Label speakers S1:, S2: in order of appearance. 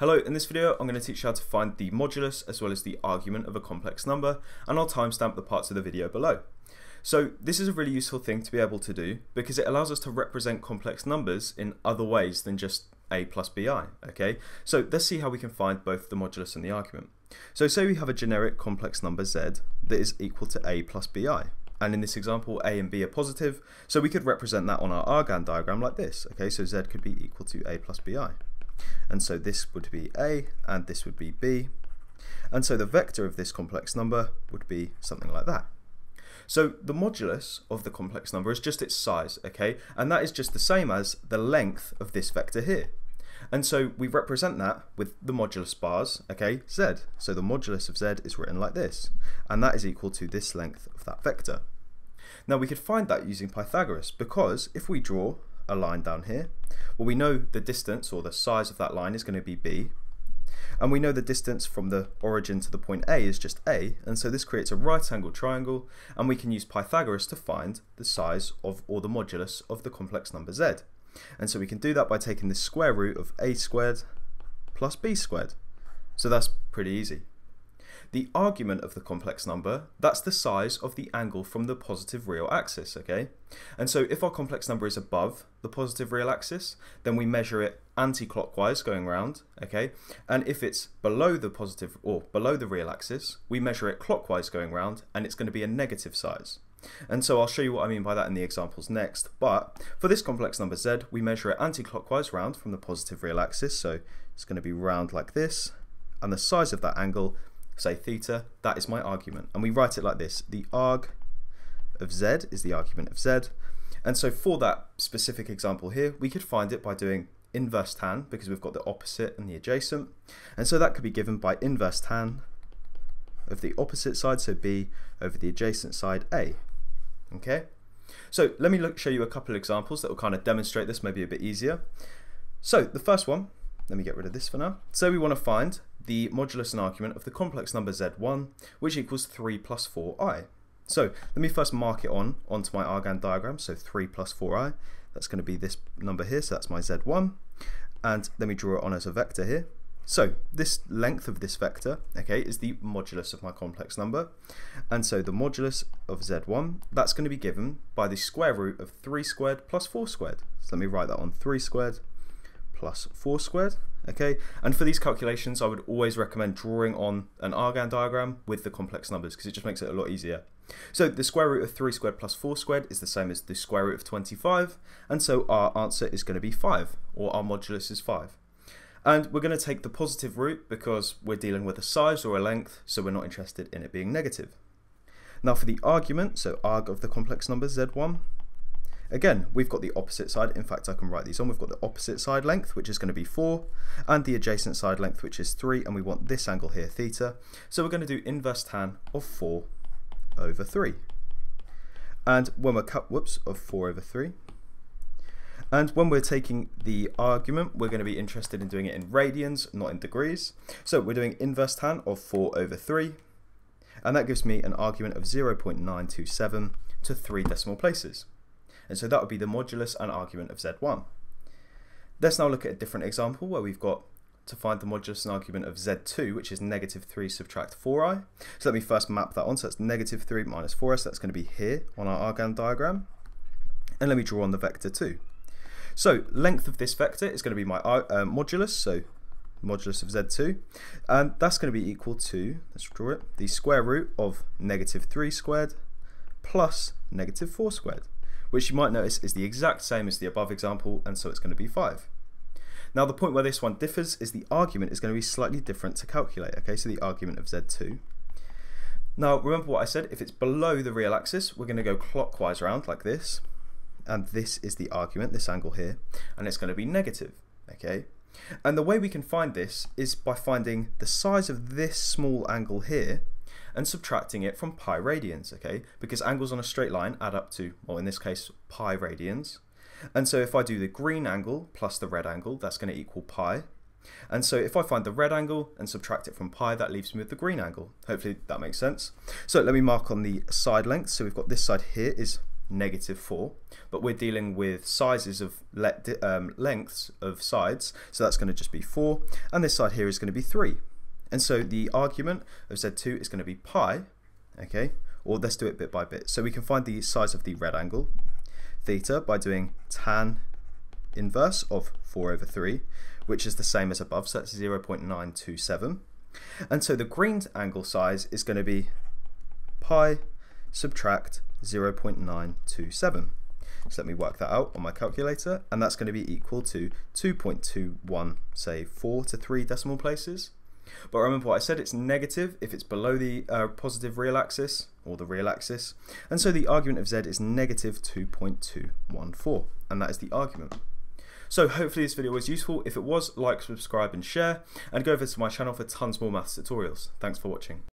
S1: Hello, in this video I'm going to teach you how to find the modulus as well as the argument of a complex number and I'll timestamp the parts of the video below. So this is a really useful thing to be able to do because it allows us to represent complex numbers in other ways than just a plus bi, okay? So let's see how we can find both the modulus and the argument. So say we have a generic complex number z that is equal to a plus bi. And in this example, a and b are positive, so we could represent that on our argand diagram like this. Okay, so z could be equal to a plus bi. And so this would be A and this would be B. And so the vector of this complex number would be something like that. So the modulus of the complex number is just its size, okay? And that is just the same as the length of this vector here. And so we represent that with the modulus bars, okay, z. So the modulus of z is written like this, and that is equal to this length of that vector. Now we could find that using Pythagoras, because if we draw a line down here? Well, we know the distance or the size of that line is going to be b, and we know the distance from the origin to the point A is just A, and so this creates a right angled triangle, and we can use Pythagoras to find the size of or the modulus of the complex number z. And so we can do that by taking the square root of a squared plus b squared. So that's pretty easy. The argument of the complex number, that's the size of the angle from the positive real axis, okay? And so if our complex number is above the positive real axis, then we measure it anti-clockwise going around, okay? And if it's below the positive or below the real axis, we measure it clockwise going around and it's going to be a negative size. And so I'll show you what I mean by that in the examples next. But for this complex number z, we measure it anti-clockwise round from the positive real axis. So it's going to be round like this. And the size of that angle say theta, that is my argument. And we write it like this. The arg of z is the argument of z. And so for that specific example here, we could find it by doing inverse tan because we've got the opposite and the adjacent. And so that could be given by inverse tan of the opposite side, so b over the adjacent side, a. Okay? So let me look, show you a couple of examples that will kind of demonstrate this, maybe a bit easier. So the first one, let me get rid of this for now. So we want to find the modulus and argument of the complex number z1, which equals 3 plus 4i. So let me first mark it on onto my Argand diagram, so 3 plus 4i. That's going to be this number here, so that's my z1. And let me draw it on as a vector here. So this length of this vector, okay, is the modulus of my complex number. And so the modulus of z1, that's going to be given by the square root of 3 squared plus 4 squared. So let me write that on 3 squared plus 4 squared okay? And for these calculations, I would always recommend drawing on an Argand diagram with the complex numbers because it just makes it a lot easier. So the square root of 3 squared plus 4 squared is the same as the square root of 25, and so our answer is going to be 5, or our modulus is 5. And we're going to take the positive root because we're dealing with a size or a length, so we're not interested in it being negative. Now for the argument, so arg of the complex number z1, Again, we've got the opposite side. In fact, I can write these on. We've got the opposite side length, which is going to be 4, and the adjacent side length, which is 3, and we want this angle here, theta. So we're going to do inverse tan of 4 over 3. And when we're cut, whoops, of 4 over 3. And when we're taking the argument, we're going to be interested in doing it in radians, not in degrees. So we're doing inverse tan of 4 over 3. And that gives me an argument of 0.927 to 3 decimal places. And so that would be the modulus and argument of z1. Let's now look at a different example where we've got to find the modulus and argument of z2, which is negative 3 subtract 4i. So let me first map that on. So that's negative 3 minus 4i, so that's going to be here on our Argand diagram. And let me draw on the vector 2. So length of this vector is going to be my uh, modulus, so modulus of z2, and that's going to be equal to, let's draw it, the square root of negative 3 squared plus negative 4 squared which you might notice is the exact same as the above example, and so it's going to be 5. Now the point where this one differs is the argument is going to be slightly different to calculate, okay, so the argument of z2. Now remember what I said, if it's below the real axis, we're going to go clockwise around like this, and this is the argument, this angle here, and it's going to be negative, okay? And the way we can find this is by finding the size of this small angle here, and subtracting it from pi radians, okay? Because angles on a straight line add up to, well in this case, pi radians. And so if I do the green angle plus the red angle, that's going to equal pi. And so if I find the red angle and subtract it from pi, that leaves me with the green angle. Hopefully that makes sense. So let me mark on the side length. So we've got this side here is negative 4, but we're dealing with sizes of um, lengths of sides, so that's going to just be 4, and this side here is going to be 3. And so the argument of z2 is going to be pi, okay, or let's do it bit by bit. So we can find the size of the red angle, theta, by doing tan inverse of 4 over 3, which is the same as above, so that's 0.927. And so the green angle size is going to be pi subtract 0.927. So let me work that out on my calculator, and that's going to be equal to 2.21, say 4 to 3 decimal places. But remember what I said, it's negative if it's below the uh, positive real axis, or the real axis, and so the argument of z is negative 2.214, and that is the argument. So hopefully this video was useful. If it was, like, subscribe and share, and go over to my channel for tons more maths tutorials. Thanks for watching.